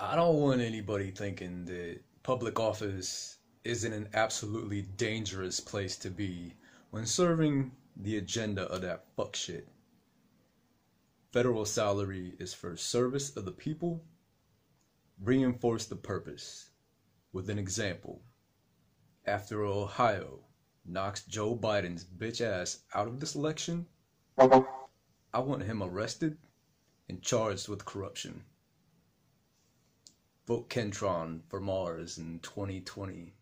I don't want anybody thinking that public office isn't an absolutely dangerous place to be when serving the agenda of that fuck shit. Federal salary is for service of the people. Reinforce the purpose with an example. After Ohio knocks Joe Biden's bitch ass out of this election, I want him arrested and charged with corruption. Vote Kenntron for Mars in 2020.